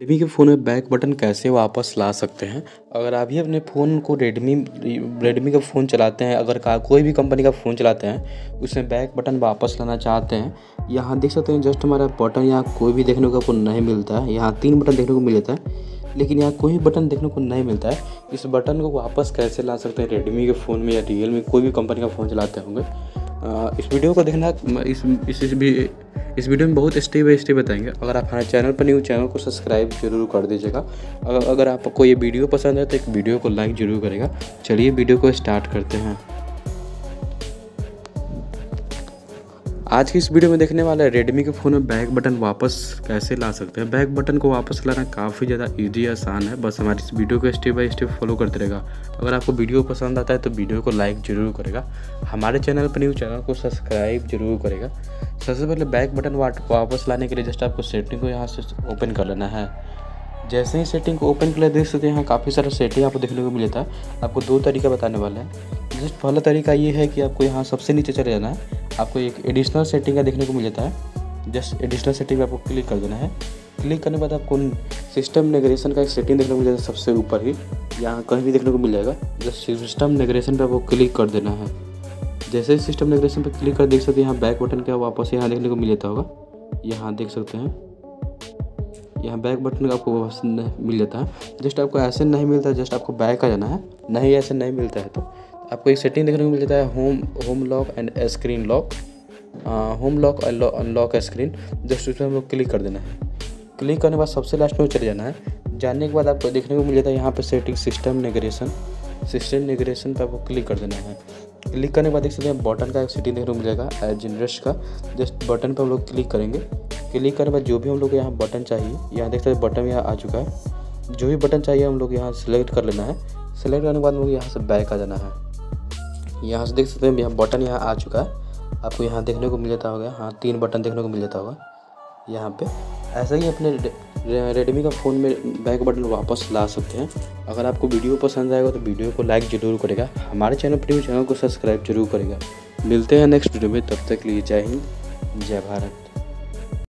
Redmi के phone में back button कैसे वापस ला सकते हैं? अगर आप भी अपने फ़ोन को रेडमी रेडमी का फ़ोन चलाते हैं, अगर का, कोई भी कंपनी का फ़ोन चलाते हैं, उसमें बैक बटन वापस लाना चाहते हैं, यहाँ देख सकते हैं जस्ट हमारा बटन यहाँ कोई भी देखने को आपको नहीं मिलता है। यहाँ तीन बटन देखने को मिल जाता है, लेकिन यहाँ कोई बटन देखने को नहीं मिलता है। इस बटन को वापस कैसे ला सकते हैं रेडमी के फ़ोन में या रियल कोई भी कंपनी का फ़ोन चलाते होंगे? इस वीडियो को देखना इस इस भी इस वीडियो में बहुत स्टेप बाई स्टेप बताएँगे। अगर आप हमारे चैनल पर न्यू, चैनल को सब्सक्राइब ज़रूर कर दीजिएगा। अगर अगर आपको ये वीडियो पसंद है तो एक वीडियो को लाइक ज़रूर करेगा। चलिए वीडियो को स्टार्ट करते हैं। आज की इस वीडियो में देखने वाले रेडमी के फ़ोन में बैक बटन वापस कैसे ला सकते हैं। बैक बटन को वापस लाना काफ़ी ज़्यादा इजी आसान है। बस हमारी इस वीडियो को स्टेप बाय स्टेप फॉलो करते रहेगा। अगर आपको वीडियो पसंद आता है तो वीडियो को लाइक ज़रूर करेगा। हमारे चैनल पर न्यू, चैनल को सब्सक्राइब ज़रूर करेगा। सबसे पहले बैक बटन वापस लाने के लिए जस्ट आपको सेटिंग को यहाँ से ओपन कर लेना है। जैसे ही सेटिंग को ओपन कर ले, देख सकते हैं यहाँ काफ़ी सारा सेटिंग आपको देखने को मिलता है। आपको दो तरीका बताने वाला है। जस्ट पहला तरीका ये है कि आपको यहाँ सबसे नीचे चले जाना है। आपको एक एडिशनल सेटिंग का देखने को मिल जाता है। जस्ट एडिशनल सेटिंग पर आपको क्लिक कर देना है। क्लिक करने के बाद आपको सिस्टम नेगरेशन का एक सेटिंग देखने को मिल जाता है सबसे ऊपर ही। यहाँ कहीं भी देखने को मिल जाएगा। जस्ट सिस्टम नेगरेशन पर आपको क्लिक कर देना है। जैसे ही सिस्टम नेग्रेशन पर क्लिक कर, देख सकते हैं यहाँ बैक बटन का वापस यहाँ देखने को मिल जाता होगा। यहाँ देख सकते हैं। यहाँ बैक बटन का आपको वापस मिल जाता है। जस्ट आपको ऐसे नहीं मिलता, जस्ट आपको बैक आ जाना है। नहीं, ऐसे नहीं मिलता है तो। आपको एक सेटिंग देखने को मिल जाता है home home lock and screen lock home lock unlock screen just उसमें हम लोग क्लिक कर देना है। क्लिक करने के बाद सबसे लास्ट में चले जाना है। जाने के बाद आपको देखने को मिल जाता है यहाँ पर setting system navigation system navigation पर आपको क्लिक कर देना है। क्लिक करने के बाद देख सकते हैं बटन का एक सेटिंग देखने को मिल जाएगा जनरेश का। जस्ट बटन पर हम लोग क्लिक करेंगे। क्लिक करने के बाद जो भी हम लोग को यहाँ बटन चाहिए, यहाँ देख सकते हैं बटन यहाँ आ चुका है। जो भी बटन चाहिए हम लोग यहाँ सेलेक्ट कर लेना है। सेलेक्ट करने के बाद हम लोग यहाँ से बैक आ जाना है। यहाँ से देख सकते हैं, यहाँ बटन यहाँ आ चुका है। आपको यहाँ देखने को मिल जाता होगा। हाँ तीन बटन देखने को मिल जाता होगा। यहाँ पे। ऐसा ही अपने रेडमी का फ़ोन में बैक बटन वापस ला सकते हैं। अगर आपको वीडियो पसंद आएगा तो वीडियो को लाइक ज़रूर करेगा। हमारे चैनल पर चैनल को सब्सक्राइब ज़रूर करेगा। मिलते हैं नेक्स्ट वीडियो में, तब तक लिए जय हिंद, जय भारत।